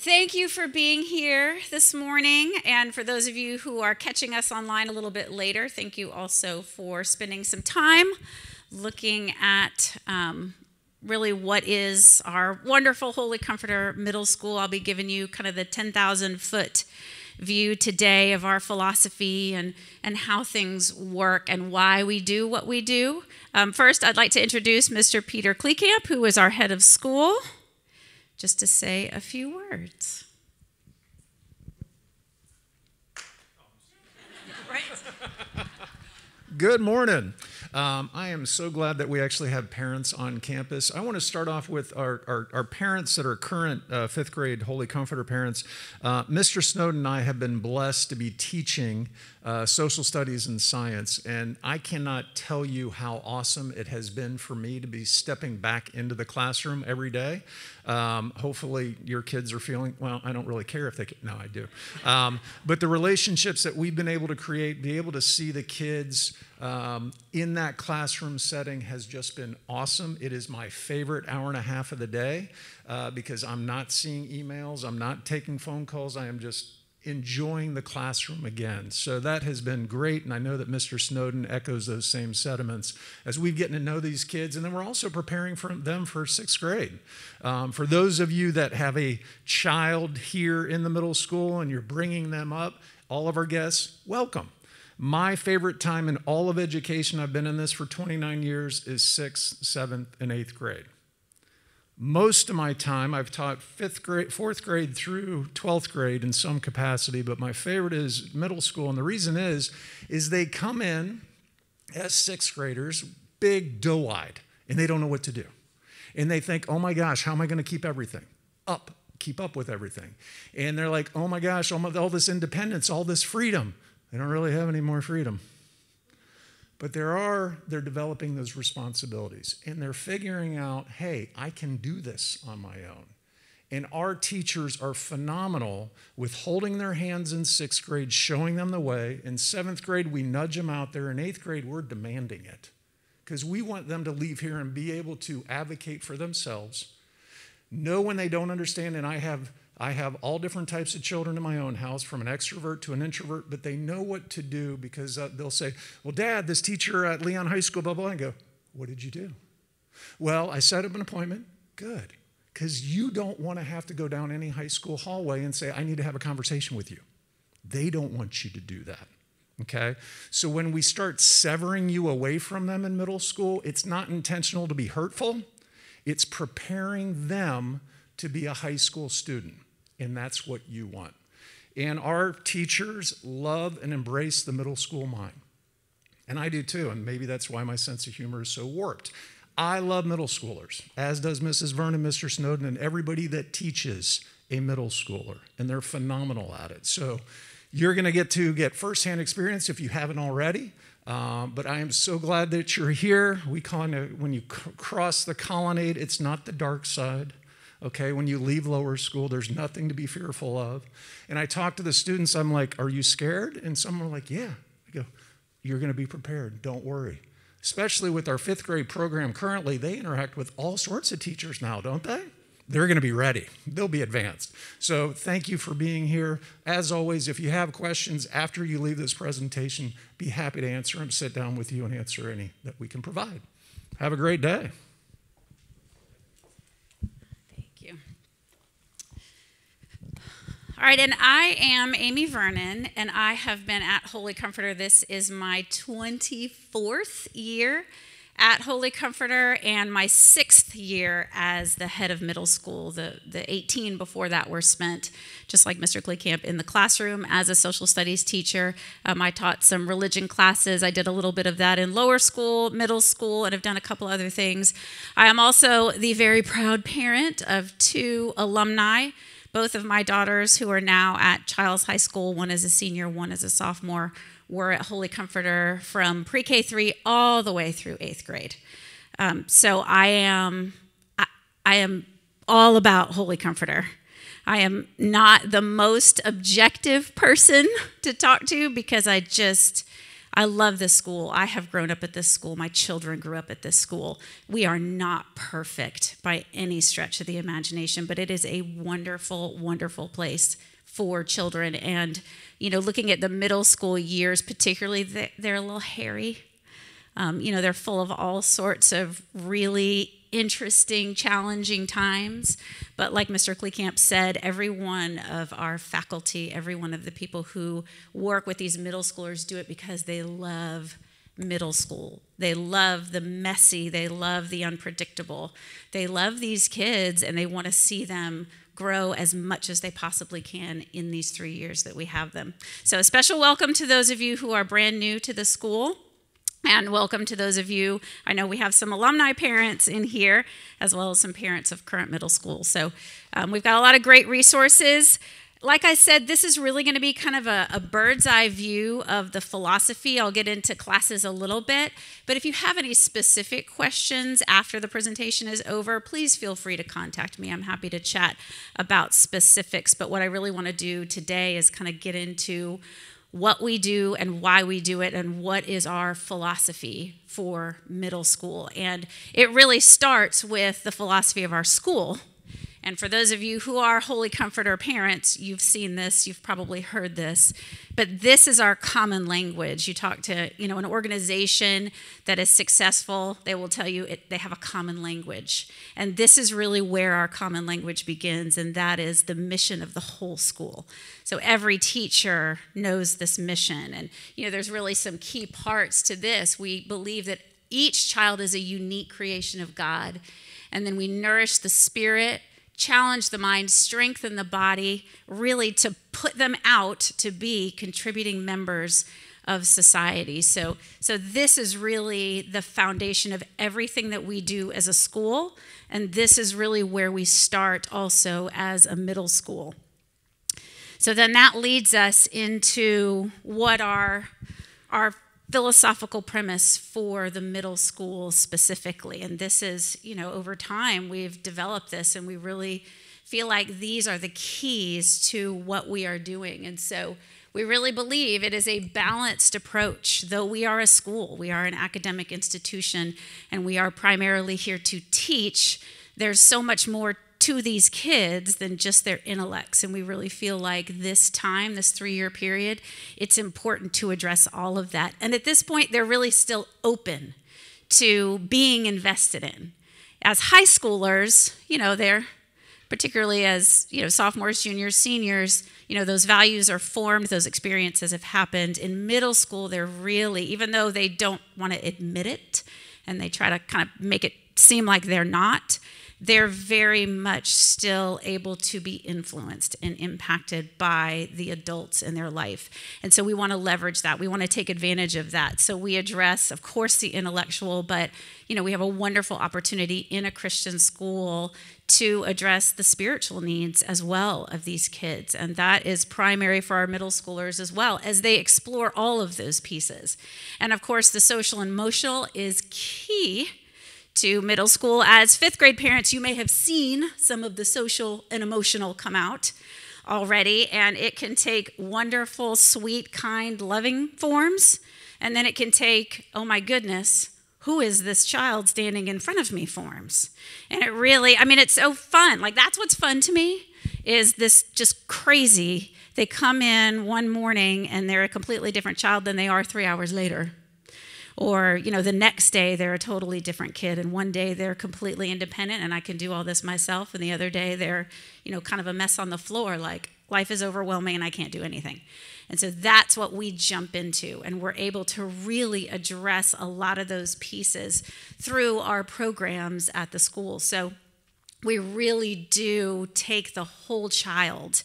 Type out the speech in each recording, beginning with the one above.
Thank you for being here this morning. And for those of you who are catching us online a little bit later, thank you also for spending some time looking at um, really what is our wonderful Holy Comforter Middle School. I'll be giving you kind of the 10,000 foot view today of our philosophy and, and how things work and why we do what we do. Um, first, I'd like to introduce Mr. Peter Kleekamp, who is our head of school just to say a few words. Good morning. Um, I am so glad that we actually have parents on campus. I want to start off with our, our, our parents that are current uh, fifth grade Holy Comforter parents. Uh, Mr. Snowden and I have been blessed to be teaching uh, social studies and science, and I cannot tell you how awesome it has been for me to be stepping back into the classroom every day. Um, hopefully, your kids are feeling well. I don't really care if they. Can, no, I do. Um, but the relationships that we've been able to create, be able to see the kids um, in that classroom setting has just been awesome. It is my favorite hour and a half of the day uh, because I'm not seeing emails, I'm not taking phone calls, I am just enjoying the classroom again. So that has been great, and I know that Mr. Snowden echoes those same sentiments as we've getting to know these kids, and then we're also preparing for them for sixth grade. Um, for those of you that have a child here in the middle school and you're bringing them up, all of our guests, welcome. My favorite time in all of education, I've been in this for 29 years, is sixth, seventh, and eighth grade. Most of my time, I've taught fifth grade, fourth grade through 12th grade in some capacity, but my favorite is middle school. And the reason is, is they come in as sixth graders, big doe-eyed, and they don't know what to do. And they think, oh my gosh, how am I going to keep everything up, keep up with everything? And they're like, oh my gosh, all, my, all this independence, all this freedom. They don't really have any more freedom. But there are, they're developing those responsibilities and they're figuring out, hey, I can do this on my own. And our teachers are phenomenal with holding their hands in sixth grade, showing them the way. In seventh grade, we nudge them out there. In eighth grade, we're demanding it because we want them to leave here and be able to advocate for themselves, know when they don't understand. And I have I have all different types of children in my own house, from an extrovert to an introvert, but they know what to do because uh, they'll say, Well, Dad, this teacher at Leon High School, blah, blah, blah. And go, What did you do? Well, I set up an appointment. Good. Because you don't want to have to go down any high school hallway and say, I need to have a conversation with you. They don't want you to do that. Okay? So when we start severing you away from them in middle school, it's not intentional to be hurtful, it's preparing them to be a high school student and that's what you want. And our teachers love and embrace the middle school mind. And I do too, and maybe that's why my sense of humor is so warped. I love middle schoolers, as does Mrs. Vernon, Mr. Snowden, and everybody that teaches a middle schooler, and they're phenomenal at it. So you're going to get to get firsthand experience if you haven't already. Um, but I am so glad that you're here. We call it when you cross the colonnade, it's not the dark side okay? When you leave lower school, there's nothing to be fearful of. And I talk to the students, I'm like, Are you scared? And some are like, Yeah. I go, You're going to be prepared. Don't worry. Especially with our fifth grade program currently, they interact with all sorts of teachers now, don't they? They're going to be ready. They'll be advanced. So, thank you for being here. As always, if you have questions after you leave this presentation, be happy to answer them, sit down with you, and answer any that we can provide. Have a great day. All right, and I am Amy Vernon, and I have been at Holy Comforter. This is my 24th year at Holy Comforter and my sixth year as the head of middle school. The, the 18 before that were spent, just like Mr. Kleekamp, in the classroom as a social studies teacher. Um, I taught some religion classes. I did a little bit of that in lower school, middle school, and have done a couple other things. I am also the very proud parent of two alumni both of my daughters, who are now at Chiles High School, one is a senior, one is a sophomore, were at Holy Comforter from pre K 3 all the way through eighth grade. Um, so I am, I, I am all about Holy Comforter. I am not the most objective person to talk to because I just, I love this school. I have grown up at this school. My children grew up at this school. We are not perfect by any stretch of the imagination, but it is a wonderful, wonderful place for children. And, you know, looking at the middle school years, particularly, they're a little hairy. Um, you know, they're full of all sorts of really interesting, challenging times. But like Mr. Kleekamp said, every one of our faculty, every one of the people who work with these middle schoolers do it because they love middle school. They love the messy, they love the unpredictable. They love these kids and they want to see them grow as much as they possibly can in these three years that we have them. So, a special welcome to those of you who are brand new to the school. And welcome to those of you. I know we have some alumni parents in here, as well as some parents of current middle school. So um, we've got a lot of great resources. Like I said, this is really going to be kind of a, a, bird's eye view of the philosophy. I'll get into classes a little bit, but if you have any specific questions after the presentation is over, please feel free to contact me. I'm happy to chat about specifics. But what I really want to do today is kind of get into what we do and why we do it and what is our philosophy for middle school. And it really starts with the philosophy of our school and for those of you who are Holy Comforter parents, you've seen this, you've probably heard this, but this is our common language. You talk to, you know, an organization that is successful, they will tell you it, they have a common language. And this is really where our common language begins, and that is the mission of the whole school. So every teacher knows this mission. And, you know, there's really some key parts to this. We believe that each child is a unique creation of God. And then we nourish the spirit challenge the mind, strengthen the body, really to put them out to be contributing members of society. So, so this is really the foundation of everything that we do as a school, and this is really where we start also as a middle school. So then that leads us into what our our philosophical premise for the middle school specifically. And this is, you know, over time we've developed this and we really feel like these are the keys to what we are doing. And so we really believe it is a balanced approach. Though we are a school, we are an academic institution, and we are primarily here to teach, there's so much more to these kids than just their intellects. And we really feel like this time, this three year period, it's important to address all of that. And at this point, they're really still open to being invested in. As high schoolers, you know, they're particularly as you know sophomores juniors seniors you know those values are formed those experiences have happened in middle school they're really even though they don't want to admit it and they try to kind of make it seem like they're not they're very much still able to be influenced and impacted by the adults in their life. And so we want to leverage that. We want to take advantage of that. So we address, of course, the intellectual, but you know, we have a wonderful opportunity in a Christian school to address the spiritual needs as well of these kids. And that is primary for our middle schoolers as well as they explore all of those pieces. And of course, the social and emotional is key to middle school. As fifth grade parents, you may have seen some of the social and emotional come out already, and it can take wonderful, sweet, kind, loving forms, and then it can take, oh my goodness, who is this child standing in front of me forms. And it really, I mean, it's so fun. Like, that's what's fun to me is this just crazy. They come in one morning and they're a completely different child than they are three hours later or you know the next day they're a totally different kid and one day they're completely independent and i can do all this myself and the other day they're you know kind of a mess on the floor like life is overwhelming and i can't do anything and so that's what we jump into and we're able to really address a lot of those pieces through our programs at the school so we really do take the whole child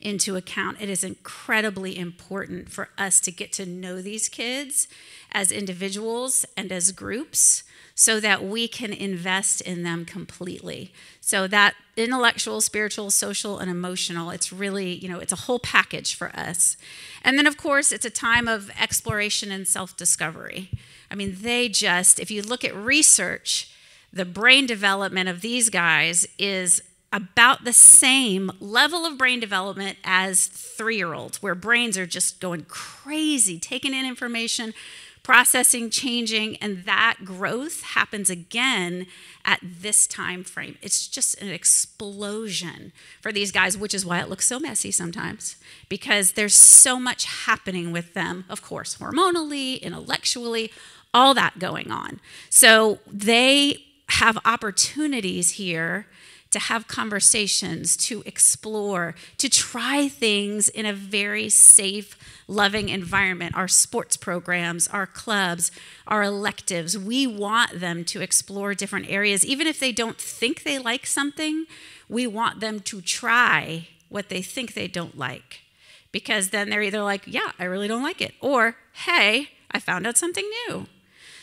into account. It is incredibly important for us to get to know these kids as individuals and as groups so that we can invest in them completely. So that intellectual, spiritual, social and emotional, it's really, you know, it's a whole package for us. And then of course, it's a time of exploration and self-discovery. I mean, they just if you look at research, the brain development of these guys is about the same level of brain development as three year olds, where brains are just going crazy, taking in information, processing, changing, and that growth happens again at this time frame. It's just an explosion for these guys, which is why it looks so messy sometimes, because there's so much happening with them, of course, hormonally, intellectually, all that going on. So they have opportunities here to have conversations, to explore, to try things in a very safe, loving environment. Our sports programs, our clubs, our electives, we want them to explore different areas. Even if they don't think they like something, we want them to try what they think they don't like. Because then they're either like, yeah, I really don't like it, or hey, I found out something new.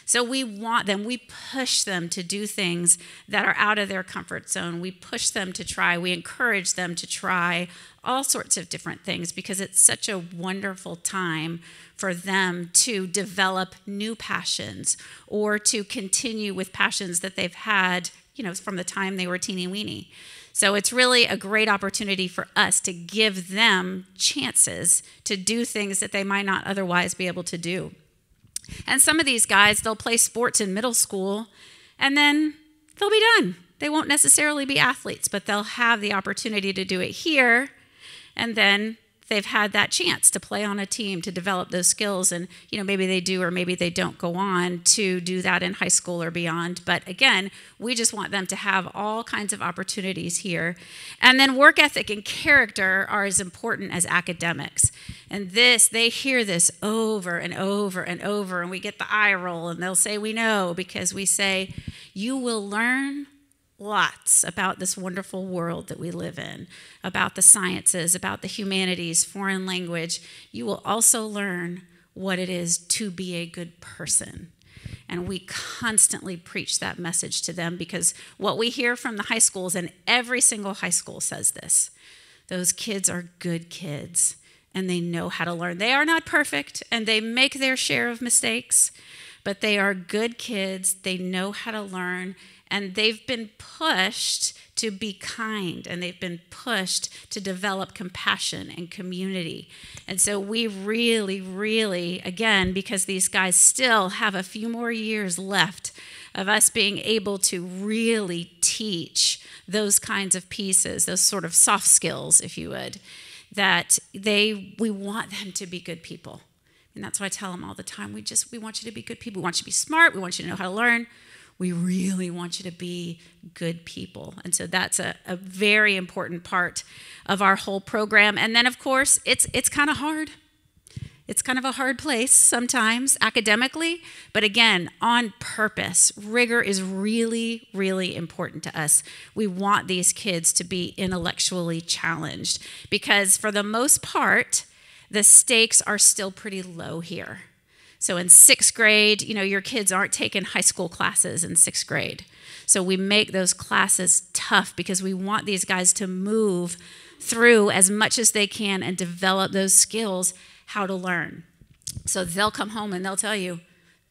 So we want them, we push them to do things that are out of their comfort zone. We push them to try, we encourage them to try all sorts of different things because it's such a wonderful time for them to develop new passions or to continue with passions that they've had, you know, from the time they were teeny weeny. So it's really a great opportunity for us to give them chances to do things that they might not otherwise be able to do. And some of these guys, they'll play sports in middle school and then they'll be done. They won't necessarily be athletes, but they'll have the opportunity to do it here and then they've had that chance to play on a team to develop those skills and you know maybe they do or maybe they don't go on to do that in high school or beyond. But again we just want them to have all kinds of opportunities here. And then work ethic and character are as important as academics. And this they hear this over and over and over and we get the eye roll and they'll say we know because we say you will learn lots about this wonderful world that we live in, about the sciences, about the humanities, foreign language. You will also learn what it is to be a good person. And we constantly preach that message to them because what we hear from the high schools, and every single high school says this those kids are good kids and they know how to learn. They are not perfect and they make their share of mistakes, but they are good kids. They know how to learn and they've been pushed to be kind and they've been pushed to develop compassion and community. And so we really, really, again, because these guys still have a few more years left of us being able to really teach those kinds of pieces, those sort of soft skills, if you would, that they we want them to be good people. And that's what I tell them all the time. We just we want you to be good people. We want you to be smart. We want you to know how to learn we really want you to be good people. And so that's a, a very important part of our whole program. And then, of course, it's, it's kind of hard. It's kind of a hard place sometimes academically, but again, on purpose. Rigor is really, really important to us. We want these kids to be intellectually challenged because, for the most part, the stakes are still pretty low here. So in sixth grade, you know, your kids aren't taking high school classes in sixth grade. So we make those classes tough because we want these guys to move through as much as they can and develop those skills how to learn. So they'll come home and they'll tell you,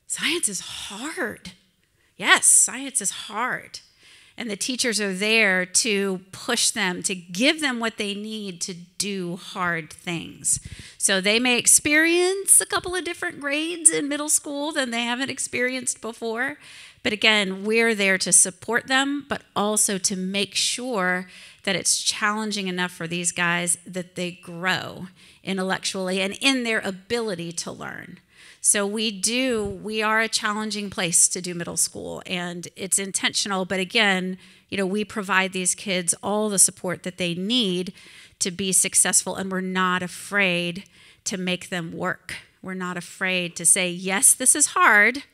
science is hard. Yes, science is hard. And the teachers are there to push them, to give them what they need to do hard things. So they may experience a couple of different grades in middle school than they haven't experienced before. But again, we're there to support them, but also to make sure that it's challenging enough for these guys that they grow intellectually and in their ability to learn. So we do, we are a challenging place to do middle school and it's intentional, but again, you know, we provide these kids all the support that they need to be successful and we're not afraid to make them work. We're not afraid to say, yes, this is hard,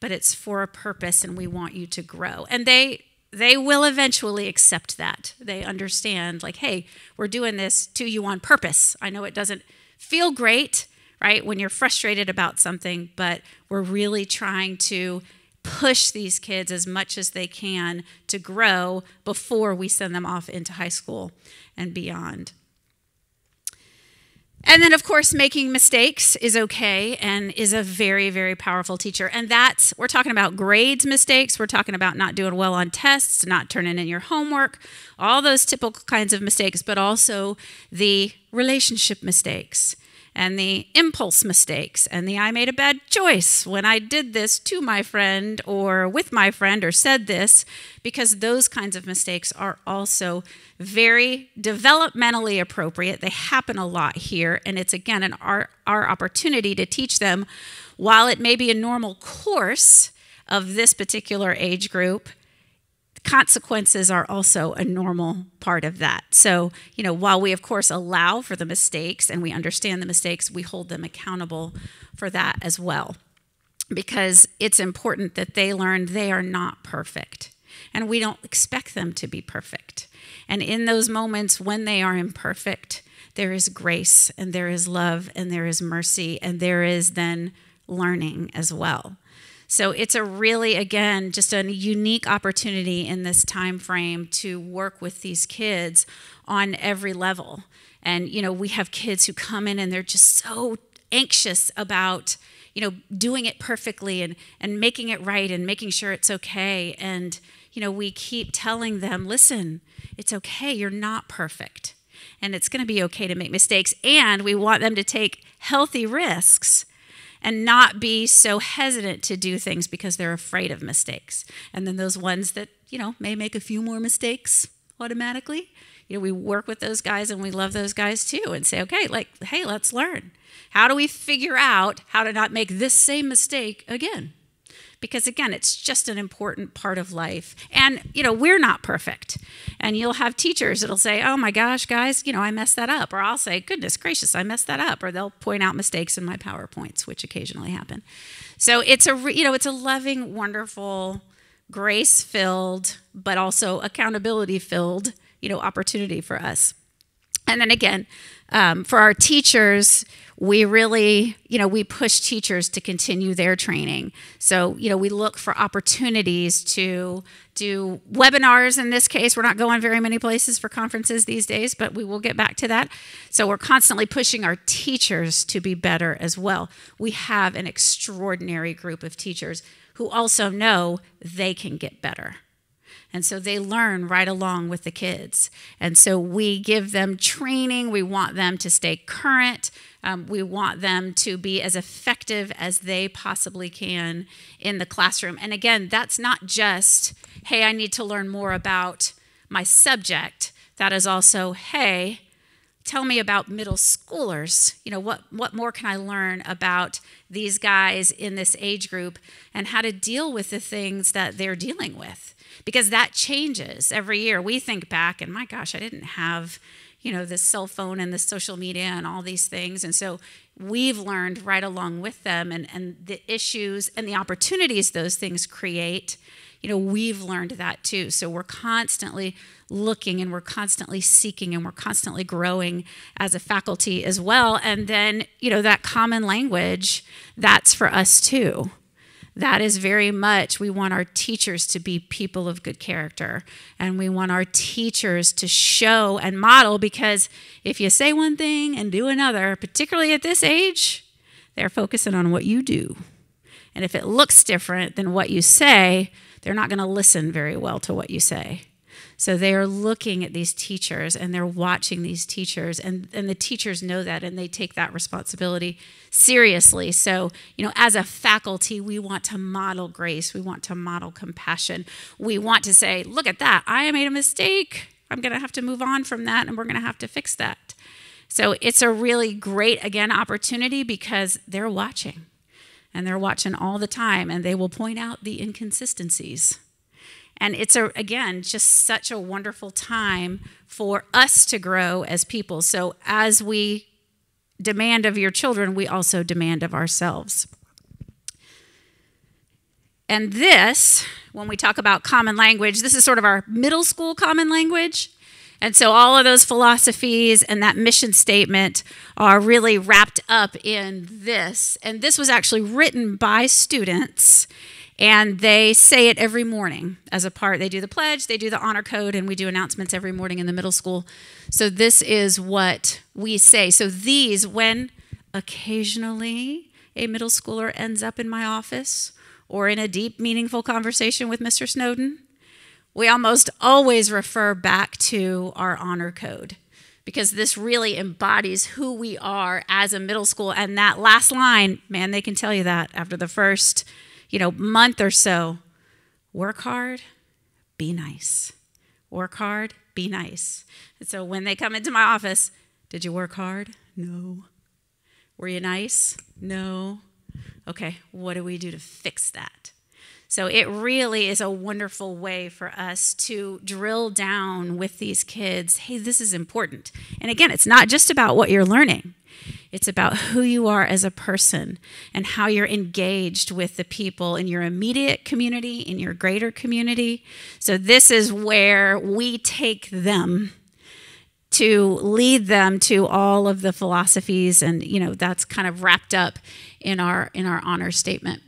but it's for a purpose and we want you to grow. And they they will eventually accept that. They understand like, hey, we're doing this to you on purpose. I know it doesn't feel great, right? When you're frustrated about something, but we're really trying to push these kids as much as they can to grow before we send them off into high school and beyond. And then, of course, making mistakes is okay and is a very, very powerful teacher. And that's, we're talking about grades mistakes. We're talking about not doing well on tests, not turning in your homework, all those typical kinds of mistakes, but also the relationship mistakes and the impulse mistakes and the I made a bad choice when I did this to my friend or with my friend or said this, because those kinds of mistakes are also very developmentally appropriate. They happen a lot here, and it's again an our, our opportunity to teach them while it may be a normal course of this particular age group consequences are also a normal part of that. So, you know, while we of course allow for the mistakes and we understand the mistakes, we hold them accountable for that as well. Because it's important that they learn they are not perfect. And we don't expect them to be perfect. And in those moments when they are imperfect, there is grace and there is love and there is mercy and there is then learning as well. So it's a really, again, just a unique opportunity in this time frame to work with these kids on every level. And, you know, we have kids who come in and they're just so anxious about, you know, doing it perfectly and, and making it right and making sure it's okay. And, you know, we keep telling them, listen, it's okay, you're not perfect. And it's going to be okay to make mistakes. And we want them to take healthy risks and not be so hesitant to do things because they're afraid of mistakes. And then those ones that, you know, may make a few more mistakes automatically, you know, we work with those guys and we love those guys too and say, okay, like, hey, let's learn. How do we figure out how to not make this same mistake again? Because again it's just an important part of life. And you know we're not perfect. And you'll have teachers that'll say oh my gosh guys you know i messed that up. Or i'll say goodness gracious i messed that up. Or they'll point out mistakes in my powerpoints which occasionally happen. So it's a you know it's a loving wonderful grace filled but also accountability filled you know opportunity for us. And then again um, for our teachers we really, you know, we push teachers to continue their training. So, you know, we look for opportunities to do webinars in this case. We're not going very many places for conferences these days, but we will get back to that. So, we're constantly pushing our teachers to be better as well. We have an extraordinary group of teachers who also know they can get better. And so they learn right along with the kids. And so we give them training. We want them to stay current. Um, we want them to be as effective as they possibly can in the classroom. And again, that's not just, hey, I need to learn more about my subject. That is also, hey, tell me about middle schoolers. You know, what, what more can I learn about these guys in this age group and how to deal with the things that they're dealing with? Because that changes every year. We think back, and my gosh, I didn't have you know, the cell phone and the social media and all these things. And so we've learned right along with them and, and the issues and the opportunities those things create. You know, we've learned that too. So we're constantly looking and we're constantly seeking and we're constantly growing as a faculty as well. And then, you know, that common language, that's for us too that is very much we want our teachers to be people of good character. And we want our teachers to show and model because if you say one thing and do another particularly at this age they're focusing on what you do. And if it looks different than what you say they're not going to listen very well to what you say so they are looking at these teachers and they're watching these teachers, and, and the teachers know that and they take that responsibility seriously. So, you know, as a faculty, we want to model grace, we want to model compassion. We want to say, look at that, I made a mistake. I'm going to have to move on from that and we're going to have to fix that. So it's a really great, again, opportunity because they're watching and they're watching all the time and they will point out the inconsistencies and it's a again just such a wonderful time for us to grow as people. So as we demand of your children, we also demand of ourselves. And this, when we talk about common language, this is sort of our middle school common language. And so all of those philosophies and that mission statement are really wrapped up in this. And this was actually written by students And they say it every morning as a part. They do the pledge, they do the honor code, and we do announcements every morning in the middle school. So this is what we say. So these, when occasionally a middle schooler ends up in my office or in a deep, meaningful conversation with Mr. Snowden, we almost always refer back to our honor code because this really embodies who we are as a middle school. And that last line, man, they can tell you that after the first, you know, month or so. Work hard, be nice. Work hard, be nice. And so when they come into my office, did you work hard? No. Were you nice? No. Okay, what do we do to fix that? So it really is a wonderful way for us to drill down with these kids hey, this is important. And again, it's not just about what you're learning, it's about who you are as a person and how you're engaged with the people in your immediate community, in your greater community. So this is where we take them to lead them to all of the philosophies and you know that's kind of wrapped up in our in our honor statement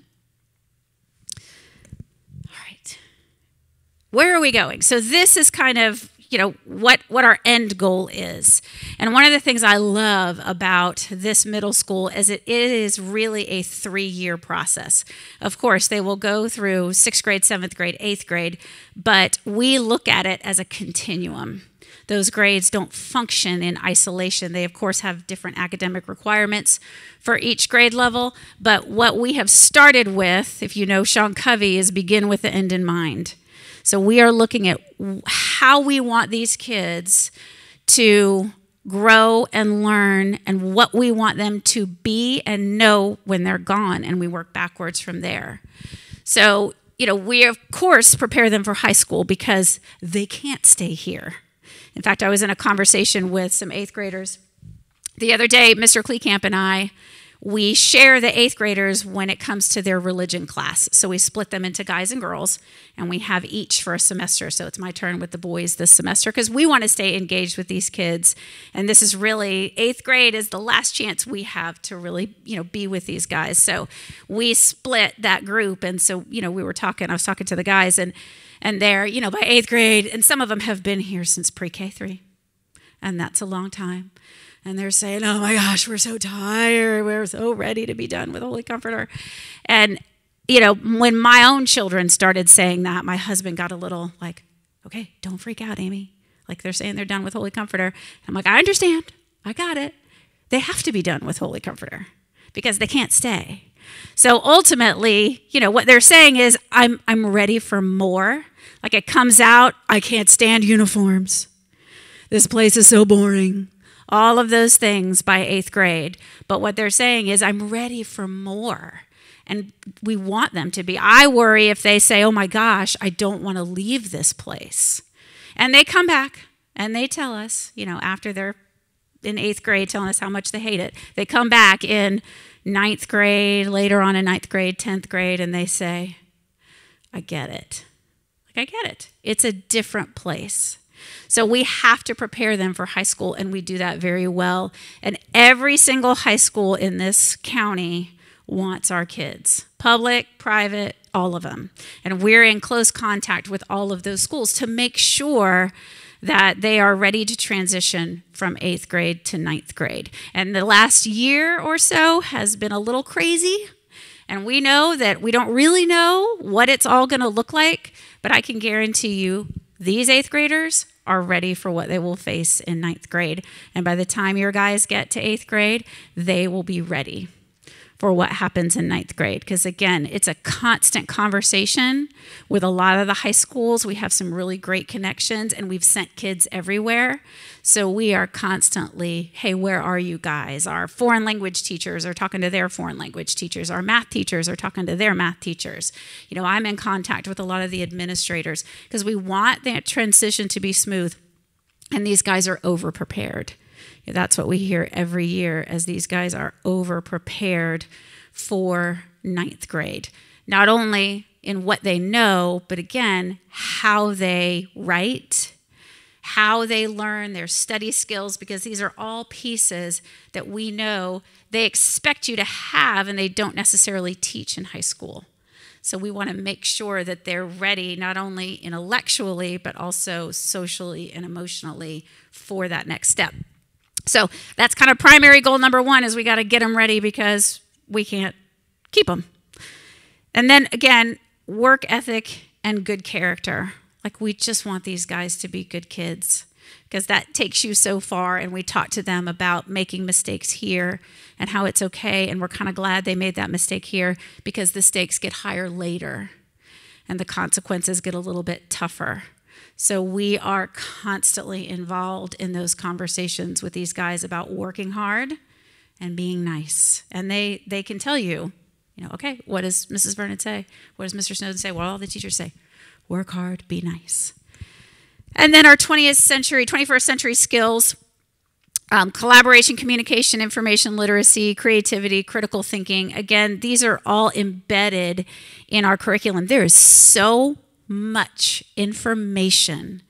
where are we going? So this is kind of you know what what our end goal is. And one of the things i love about this middle school is it is really a three year process. Of course they will go through sixth grade seventh grade eighth grade but we look at it as a continuum. Those grades don't function in isolation. They of course have different academic requirements for each grade level but what we have started with if you know sean covey is begin with the end in mind so we are looking at how we want these kids to grow and learn and what we want them to be and know when they're gone and we work backwards from there. So, you know, we of course prepare them for high school because they can't stay here. In fact, I was in a conversation with some 8th graders the other day, Mr. Kleekamp and I we share the eighth graders when it comes to their religion class. So we split them into guys and girls, and we have each for a semester. So it's my turn with the boys this semester because we want to stay engaged with these kids. And this is really eighth grade is the last chance we have to really, you know, be with these guys. So we split that group. And so, you know, we were talking, I was talking to the guys, and and they're, you know, by eighth grade, and some of them have been here since pre-K three. And that's a long time and they're saying, "Oh my gosh, we're so tired. We're so ready to be done with Holy Comforter." And you know, when my own children started saying that, my husband got a little like, "Okay, don't freak out, Amy." Like they're saying they're done with Holy Comforter. I'm like, "I understand. I got it. They have to be done with Holy Comforter because they can't stay." So ultimately, you know, what they're saying is, I'm, I'm ready for more. Like it comes out, I can't stand uniforms. This place is so boring all of those things by eighth grade. But what they're saying is, I'm ready for more. And we want them to be. I worry if they say, oh my gosh, I don't want to leave this place. And they come back and they tell us, you know, after they're in eighth grade telling us how much they hate it, they come back in ninth grade, later on in ninth grade, 10th grade, and they say, I get it. Like, I get it. It's a different place. So we have to prepare them for high school, and we do that very well. And every single high school in this county wants our kids public, private, all of them. And we're in close contact with all of those schools to make sure that they are ready to transition from eighth grade to ninth grade. And the last year or so has been a little crazy. And we know that we don't really know what it's all going to look like, but I can guarantee you these eighth graders are ready for what they will face in ninth grade. And by the time your guys get to eighth grade, they will be ready for what happens in ninth grade. Because again, it's a constant conversation with a lot of the high schools. We have some really great connections and we've sent kids everywhere. So we are constantly, hey, where are you guys? Our foreign language teachers are talking to their foreign language teachers. Our math teachers are talking to their math teachers. You know, I'm in contact with a lot of the administrators because we want that transition to be smooth. And these guys are over prepared. That's what we hear every year as these guys are over prepared for ninth grade. Not only in what they know, but again, how they write, how they learn their study skills, because these are all pieces that we know they expect you to have and they don't necessarily teach in high school. So we want to make sure that they're ready not only intellectually, but also socially and emotionally for that next step. So that's kind of primary goal number one is we got to get them ready because we can't keep them. And then again, work ethic and good character. Like we just want these guys to be good kids because that takes you so far. And we talk to them about making mistakes here and how it's okay. And we're kind of glad they made that mistake here because the stakes get higher later and the consequences get a little bit tougher. So we are constantly involved in those conversations with these guys about working hard and being nice. And they they can tell you, you know, okay, what does Mrs. Vernon say? What does Mr. Snowden say? What all the teachers say? Work hard, be nice. And then our 20th century, 21st century skills um, collaboration, communication, information literacy, creativity, critical thinking. Again, these are all embedded in our curriculum. There is so much information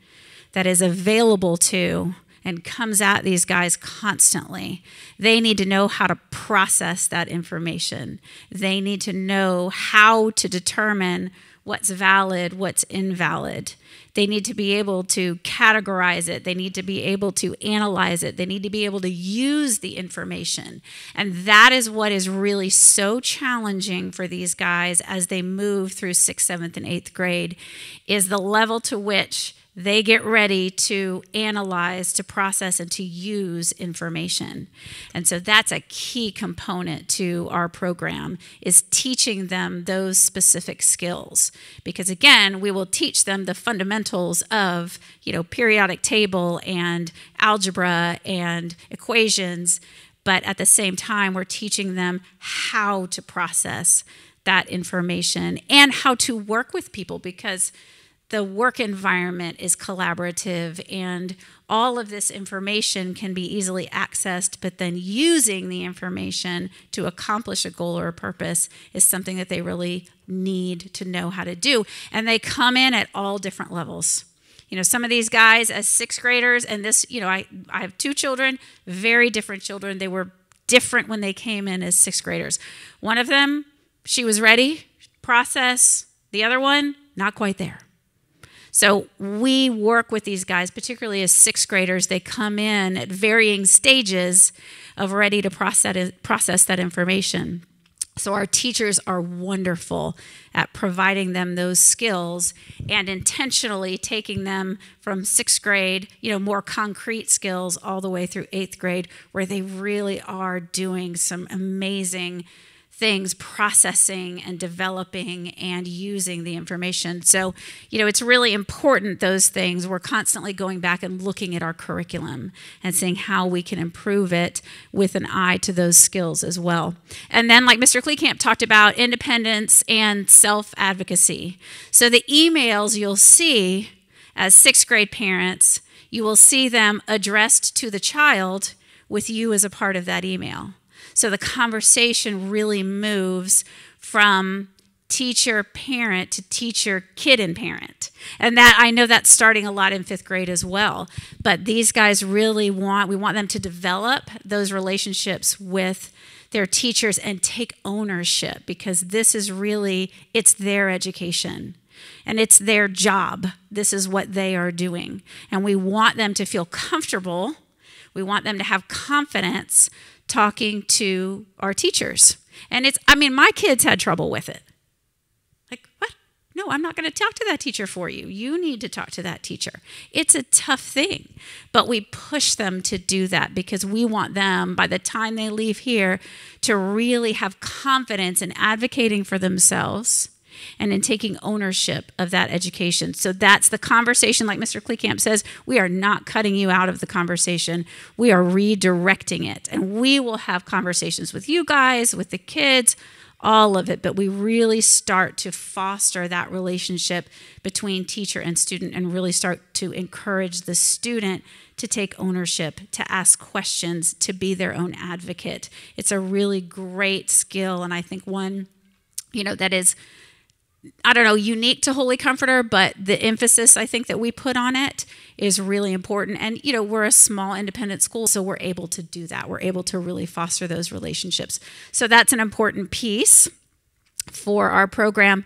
that is available to and comes at these guys constantly. They need to know how to process that information. They need to know how to determine what's valid, what's invalid. They need to be able to categorize it. They need to be able to analyze it. They need to be able to use the information. And that is what is really so challenging for these guys as they move through sixth, seventh, and eighth grade is the level to which they get ready to analyze, to process, and to use information. And so that's a key component to our program is teaching them those specific skills. Because again, we will teach them the fundamentals of, you know, periodic table and algebra and equations, but at the same time, we're teaching them how to process that information and how to work with people because the work environment is collaborative and all of this information can be easily accessed, but then using the information to accomplish a goal or a purpose is something that they really need to know how to do. And they come in at all different levels. You know, some of these guys as sixth graders, and this, you know, I, I have two children, very different children. They were different when they came in as sixth graders. One of them, she was ready, process. The other one, not quite there. So we work with these guys, particularly as sixth graders. They come in at varying stages of ready to process, process that information. So our teachers are wonderful at providing them those skills and intentionally taking them from sixth grade, you know, more concrete skills all the way through eighth grade, where they really are doing some amazing things processing and developing and using the information. So, you know, it's really important, those things. We're constantly going back and looking at our curriculum and seeing how we can improve it with an eye to those skills as well. And then, like Mr. Kleekamp talked about, independence and self advocacy. So, the emails you'll see as sixth grade parents, you will see them addressed to the child with you as a part of that email. So the conversation really moves from teacher parent to teacher kid and parent. And that i know that's starting a lot in fifth grade as well but these guys really want we want them to develop those relationships with their teachers and take ownership because this is really it's their education and it's their job. This is what they are doing. And we want them to feel comfortable. We want them to have confidence talking to our teachers. And it's, I mean, my kids had trouble with it. Like, what? No, I'm not going to talk to that teacher for you. You need to talk to that teacher. It's a tough thing, but we push them to do that because we want them, by the time they leave here, to really have confidence in advocating for themselves and in taking ownership of that education. So that's the conversation, like Mr. Kleekamp says, we are not cutting you out of the conversation. We are redirecting it. And we will have conversations with you guys, with the kids, all of it, but we really start to foster that relationship between teacher and student and really start to encourage the student to take ownership, to ask questions, to be their own advocate. It's a really great skill, and I think one, you know, that is I don't know, unique to Holy Comforter, but the emphasis I think that we put on it is really important. And, you know, we're a small independent school, so we're able to do that. We're able to really foster those relationships. So that's an important piece. for our program.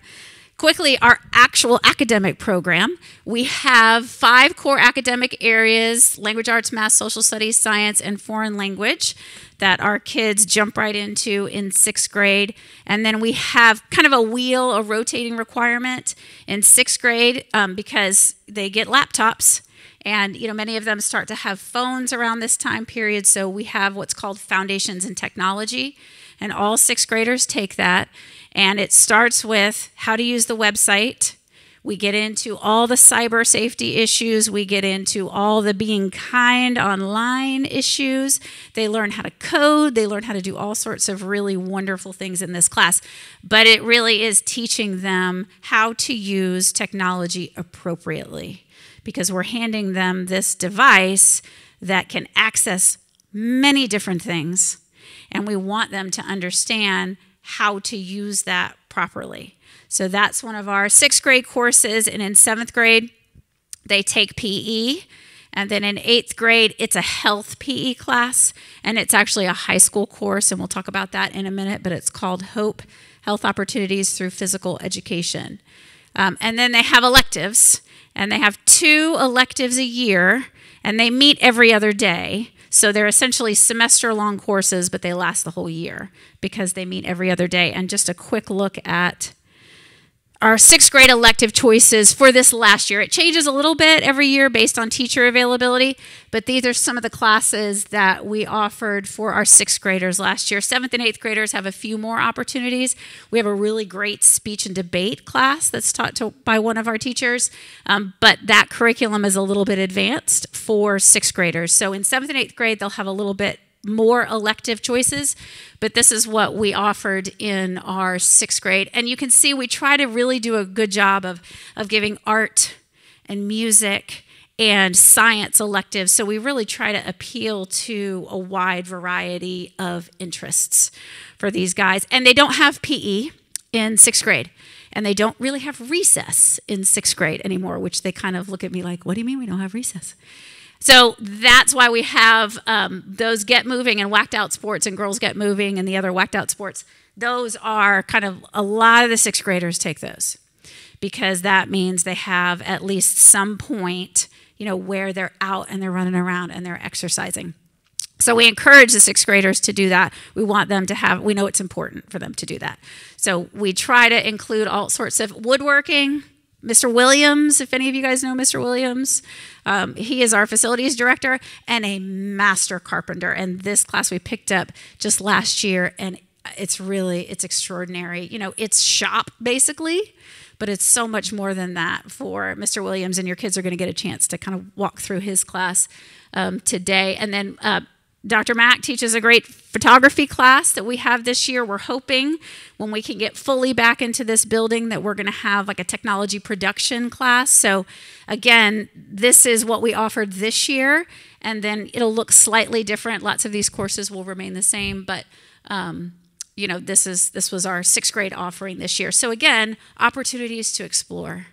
Quickly, our actual academic program. We have five core academic areas language arts, math, social studies, science, and foreign language that our kids jump right into in sixth grade. And then we have kind of a wheel, a rotating requirement in sixth grade um, because they get laptops and you know many of them start to have phones around this time period so we have what's called foundations in technology and all sixth graders take that and it starts with how to use the website we get into all the cyber safety issues. We get into all the being kind online issues. They learn how to code. They learn how to do all sorts of really wonderful things in this class. But it really is teaching them how to use technology appropriately because we're handing them this device that can access many different things. And we want them to understand how to use that properly. So that's one of our sixth grade courses. And in seventh grade, they take PE. And then in eighth grade, it's a health PE class. And it's actually a high school course. And we'll talk about that in a minute. But it's called HOPE Health Opportunities Through Physical Education. Um, and then they have electives and they have two electives a year, and they meet every other day. So they're essentially semester long courses, but they last the whole year because they meet every other day. And just a quick look at our sixth grade elective choices for this last year. It changes a little bit every year based on teacher availability, but these are some of the classes that we offered for our sixth graders last year. Seventh and eighth graders have a few more opportunities. We have a really great speech and debate class that's taught to, by one of our teachers, um, but that curriculum is a little bit advanced for sixth graders. So in seventh and eighth grade, they'll have a little bit more elective choices, but this is what we offered in our sixth grade. And you can see we try to really do a good job of, of giving art and music and science electives. So we really try to appeal to a wide variety of interests for these guys. And they don't have PE in sixth grade. And they don't really have recess in sixth grade anymore, which they kind of look at me like, what do you mean we don't have recess? So that's why we have um, those Get Moving and Whacked Out Sports and Girls Get Moving and the other Whacked Out Sports. Those are kind of a lot of the sixth graders take those because that means they have at least some point, you know, where they're out and they're running around and they're exercising. So we encourage the sixth graders to do that. We want them to have, we know it's important for them to do that. So we try to include all sorts of woodworking, Mr. Williams, if any of you guys know Mr. Williams, um, he is our facilities director and a master carpenter. And this class we picked up just last year, and it's really it's extraordinary. You know, it's shop basically, but it's so much more than that for Mr. Williams. And your kids are going to get a chance to kind of walk through his class um, today. And then uh, Dr. Mack teaches a great photography class that we have this year. We're hoping when we can get fully back into this building that we're going to have like a technology production class. So, again, this is what we offered this year, and then it'll look slightly different. Lots of these courses will remain the same, but um, you know, this is this was our sixth grade offering this year. So again, opportunities to explore,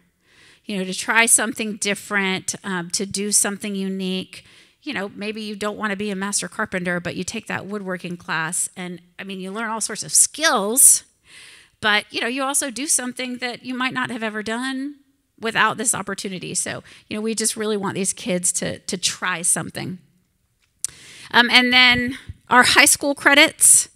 you know, to try something different, um, to do something unique you know, maybe you don't want to be a master carpenter, but you take that woodworking class and I mean, you learn all sorts of skills, but you know, you also do something that you might not have ever done without this opportunity. So, you know, we just really want these kids to to try something. Um, and then our high school credits.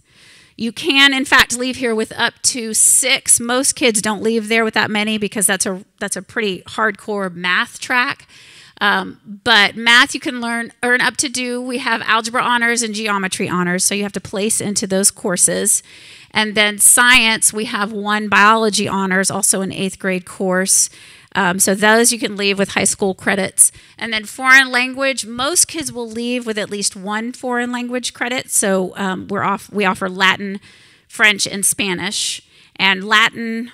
You can, in fact, leave here with up to six. Most kids don't leave there with that many because that's a that's a pretty hardcore math track. Um, but math you can learn earn up to do. We have algebra honors and geometry honors, so you have to place into those courses. And then science, we have one biology honors, also an eighth grade course. Um, so those you can leave with high school credits. And then foreign language, most kids will leave with at least one foreign language credit. So um, we're off. We offer Latin, French, and Spanish. And Latin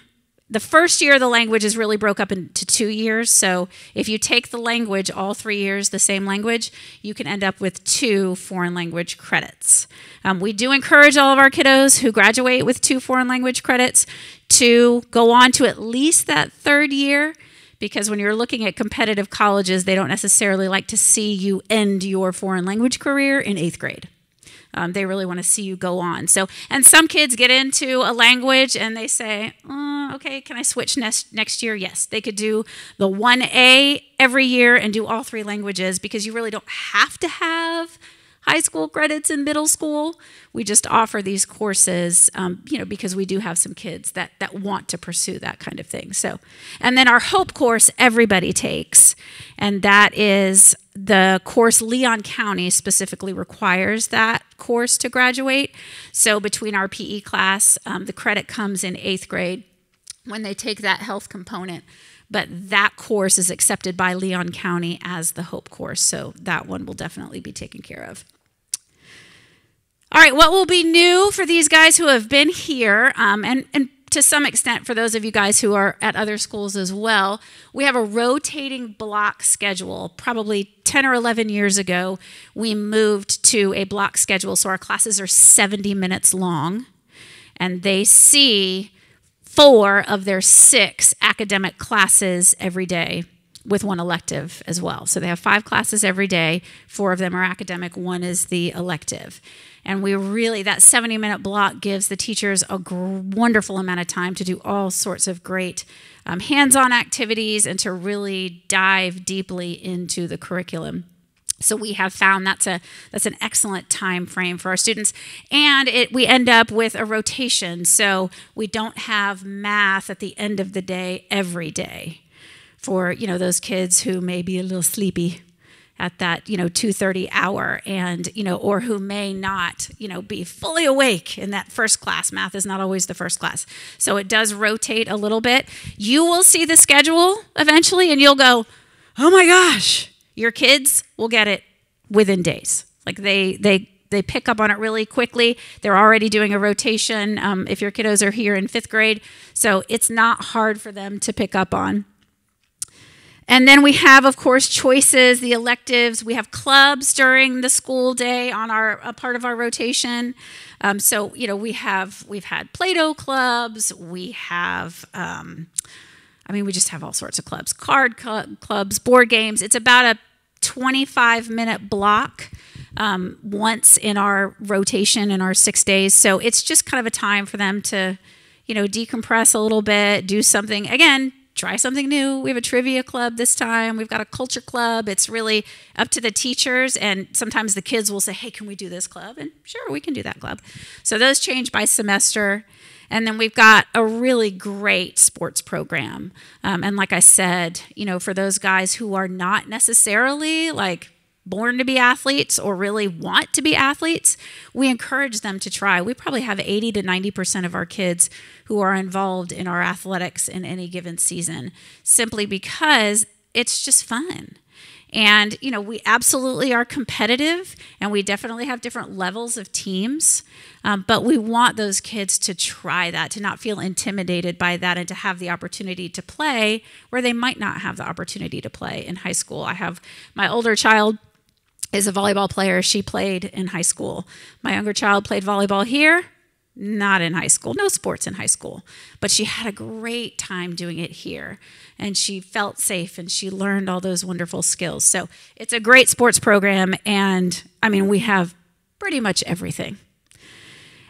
the first year of the language is really broke up into two years. So if you take the language all three years, the same language, you can end up with two foreign language credits. Um, we do encourage all of our kiddos who graduate with two foreign language credits to go on to at least that third year because when you're looking at competitive colleges, they don't necessarily like to see you end your foreign language career in eighth grade. Um, they really want to see you go on. So, and some kids get into a language and they say, uh, okay, can I switch next, next year? Yes, they could do the 1A every year and do all three languages because you really don't have to have high school credits in middle school. We just offer these courses, um, you know, because we do have some kids that that want to pursue that kind of thing. So, and then our Hope course everybody takes, and that is the course Leon County specifically requires that course to graduate. So between our PE class, um, the credit comes in eighth grade when they take that health component but that course is accepted by Leon County as the Hope course, so that one will definitely be taken care of. All right, what will be new for these guys who have been here, um, and, and to some extent for those of you guys who are at other schools as well, we have a rotating block schedule. Probably 10 or 11 years ago, we moved to a block schedule, so our classes are 70 minutes long, and they see four of their six academic classes every day with one elective as well. So they have five classes every day, four of them are academic, one is the elective. And we really, that 70 minute block gives the teachers a gr- wonderful amount of time to do all sorts of great um, hands on activities and to really dive deeply into the curriculum. So we have found that's a that's an excellent time frame for our students, and it we end up with a rotation. So we don't have math at the end of the day every day, for you know those kids who may be a little sleepy at that you know 2:30 hour, and you know or who may not you know be fully awake in that first class. Math is not always the first class, so it does rotate a little bit. You will see the schedule eventually, and you'll go, oh my gosh your kids will get it within days. Like they they they pick up on it really quickly. They're already doing a rotation um, if your kiddos are here in fifth grade, so it's not hard for them to pick up on. And then we have, of course, choices, the electives. We have clubs during the school day on our a part of our rotation. Um, so you know we have we've had Play-Doh clubs. We have. Um, I mean, we just have all sorts of clubs, card clubs, board games. It's about a 25 minute block um, once in our rotation in our six days. So it's just kind of a time for them to, you know, decompress a little bit, do something. Again, try something new. We have a trivia club this time. We've got a culture club. It's really up to the teachers. And sometimes the kids will say, hey, can we do this club? And sure, we can do that club. So those change by semester. And then we've got a really great sports program. Um, and like I said, you know, for those guys who are not necessarily like born to be athletes or really want to be athletes, we encourage them to try. We probably have 80 to 90% of our kids who are involved in our athletics in any given season simply because it's just fun. And, you know, we absolutely are competitive and we definitely have different levels of teams. Um, but we want those kids to try that, to not feel intimidated by that, and to have the opportunity to play where they might not have the opportunity to play in high school. I have my older child is a volleyball player. She played in high school. My younger child played volleyball here not in high school, no sports in high school, but she had a great time doing it here. And she felt safe and she learned all those wonderful skills. So it's a great sports program. And I mean, we have pretty much everything.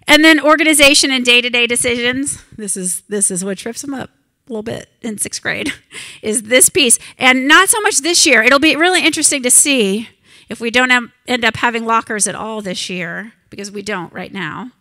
And then organization and day to day decisions. This is, this is what trips them up a little bit in sixth grade, is this piece. And not so much this year. It'll be really interesting to see if we don't end up having lockers at all this year, because we don't right now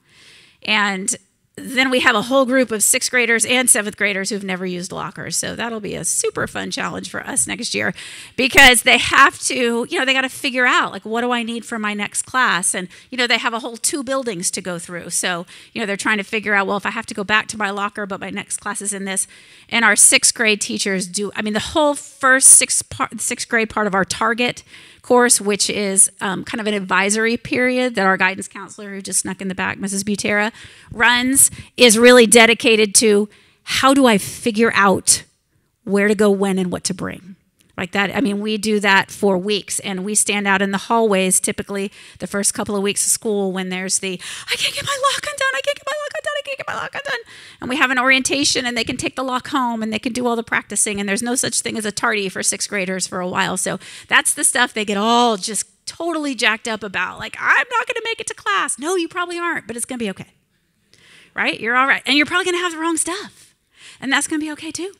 and then we have a whole group of sixth graders and seventh graders who've never used lockers. So that'll be a super fun challenge for us next year because they have to, you know, they got to figure out like, what do I need for my next class? And, you know, they have a whole two buildings to go through. So, you know, they're trying to figure out, well, if I have to go back to my locker, but my next class is in this. And our sixth grade teachers do, I mean, the whole first sixth, part, sixth grade part of our target course, which is um, kind of an advisory period that our guidance counselor, who just snuck in the back, Mrs. Butera, runs, is really dedicated to how do I figure out where to go, when, and what to bring like that. I mean, we do that for weeks and we stand out in the hallways typically the first couple of weeks of school when there's the, I can't get my lock undone, I can't get my lock undone, I can't get my lock undone. And we have an orientation and they can take the lock home and they can do all the practicing. And there's no such thing as a tardy for sixth graders for a while. So that's the stuff they get all just totally jacked up about. Like, I'm not going to make it to class. No, you probably aren't, but it's going to be okay. Right? You're all right. And you're probably going to have the wrong stuff. And that's going to be okay too.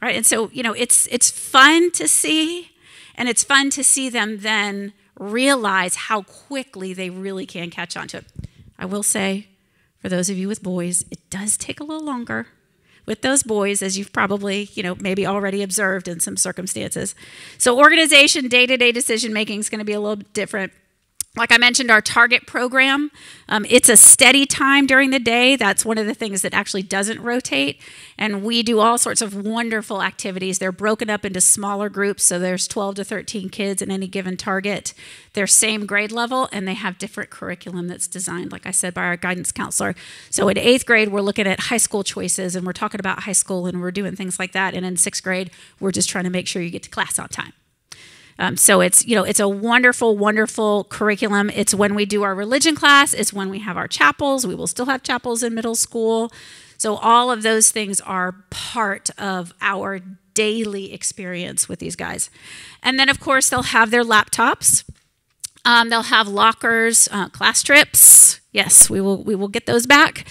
Right? And so, you know, it's it's fun to see and it's fun to see them then realize how quickly they really can catch on to it. I will say, for those of you with boys, it does take a little longer with those boys, as you've probably, you know, maybe already observed in some circumstances. So, organization, day to day decision making is going to be a little different like I mentioned, our target program, um, it's a steady time during the day. That's one of the things that actually doesn't rotate. And we do all sorts of wonderful activities. They're broken up into smaller groups, so there's 12 to 13 kids in any given target. They're same grade level, and they have different curriculum that's designed, like I said, by our guidance counselor. So in eighth grade, we're looking at high school choices, and we're talking about high school, and we're doing things like that. And in sixth grade, we're just trying to make sure you get to class on time. Um, so it's you know it's a wonderful, wonderful curriculum. It's when we do our religion class. It's when we have our chapels. We will still have chapels in middle school. So all of those things are part of our daily experience with these guys. And then of course they'll have their laptops. Um, they'll have lockers, uh, class trips. Yes, we will we will get those back.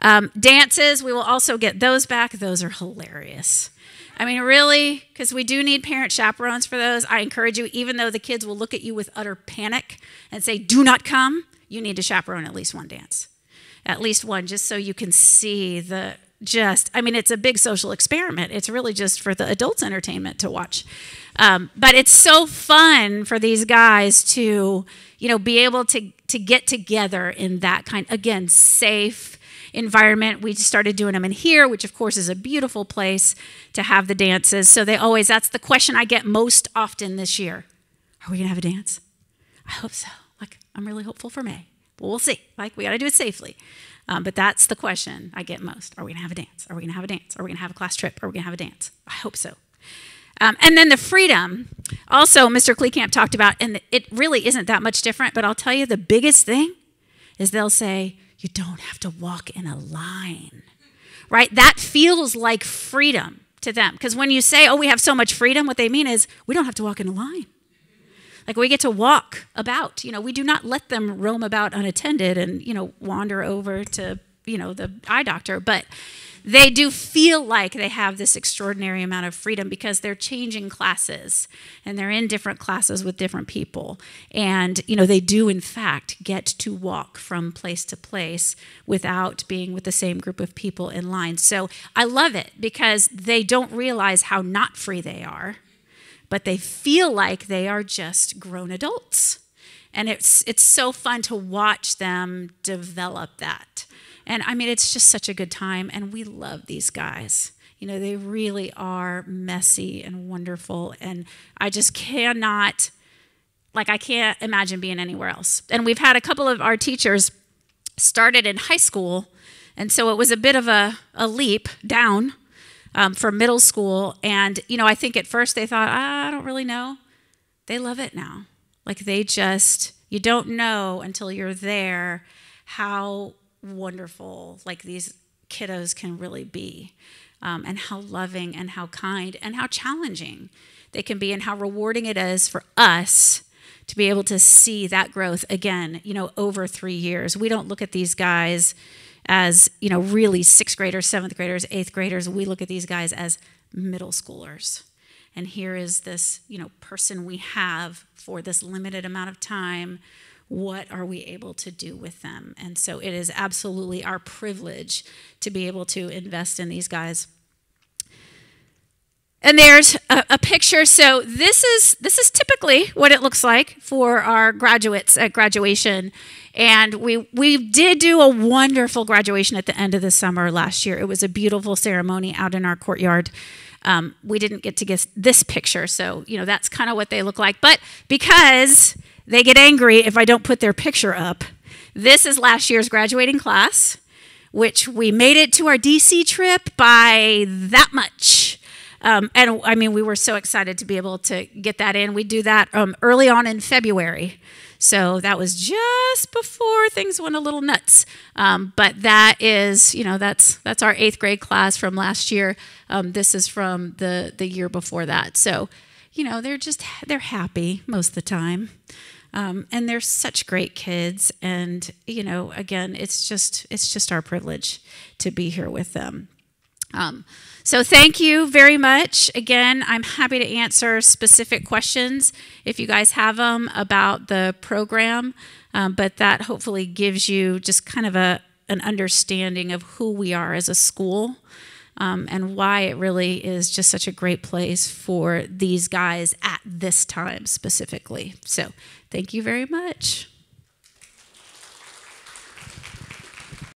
Um, dances, we will also get those back. Those are hilarious. I mean, really, because we do need parent chaperones for those. I encourage you, even though the kids will look at you with utter panic and say, do not come, you need to chaperone at least one dance. At least one, just so you can see the just, I mean, it's a big social experiment. It's really just for the adults' entertainment to watch. Um, but it's so fun for these guys to, you know, be able to, to get together in that kind, again, safe, environment. We started doing them in here, which of course is a beautiful place to have the dances. So they always, that's the question I get most often this year. Are we going to have a dance? I hope so. Like, I'm really hopeful for May. But we'll see. Like, we got to do it safely. Um, but that's the question I get most. Are we going to have a dance? Are we going to have a dance? Are we going to have a class trip? Are we going to have a dance? I hope so. Um, and then the freedom, also, Mr. Kleekamp talked about, and it really isn't that much different, but I'll tell you the biggest thing is they'll say, you don't have to walk in a line, right? That feels like freedom to them. Because when you say, oh, we have so much freedom, what they mean is we don't have to walk in a line. Like we get to walk about. You know, we do not let them roam about unattended and, you know, wander over to, you know, the eye doctor. But they do feel like they have this extraordinary amount of freedom because they're changing classes and they're in different classes with different people. And, you know, they do, in fact, get to walk from place to place without being with the same group of people in line. So I love it because they don't realize how not free they are, but they feel like they are just grown adults. And it's, it's so fun to watch them develop that. And I mean, it's just such a good time, and we love these guys. You know, they really are messy and wonderful, and I just cannot, like, I can't imagine being anywhere else. And we've had a couple of our teachers started in high school, and so it was a bit of a, a leap down um, for middle school. And, you know, I think at first they thought, I don't really know. They love it now. Like, they just, you don't know until you're there how wonderful like these kiddos can really be um, and how loving and how kind and how challenging they can be and how rewarding it is for us to be able to see that growth again you know over three years. We don't look at these guys as you know really sixth graders seventh graders eighth graders. We look at these guys as middle schoolers. And here is this you know person we have for this limited amount of time what are we able to do with them? And so it is absolutely our privilege to be able to invest in these guys. And there's a, a, picture. So this is this is typically what it looks like for our graduates at graduation. And we we did do a wonderful graduation at the end of the summer last year. It was a beautiful ceremony out in our courtyard. Um, we didn't get to get this picture, so you know that's kind of what they look like. But because they get angry if I don't put their picture up. This is last year's graduating class, which we made it to our DC trip by that much. Um, and I mean, we were so excited to be able to get that in. We do that um, early on in February. So that was just before things went a little nuts. Um, but that is, you know, that's that's our eighth grade class from last year. Um, this is from the the year before that. So, you know, they're just they're happy most of the time. Um, and they're such great kids, and you know, again, it's just it's just our privilege to be here with them. Um, so thank you very much. Again, I'm happy to answer specific questions if you guys have them about the program. Um, but that hopefully gives you just kind of a an understanding of who we are as a school um, and why it really is just such a great place for these guys at this time specifically. So, thank you very much.